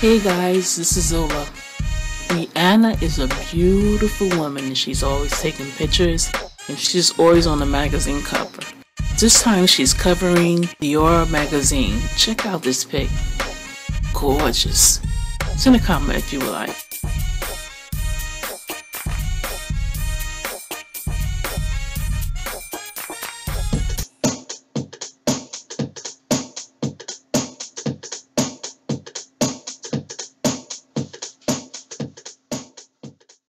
Hey guys, this is Zola. Rihanna is a beautiful woman and she's always taking pictures and she's always on the magazine cover. This time she's covering Dior magazine. Check out this pic. Gorgeous. Send a comment if you would like.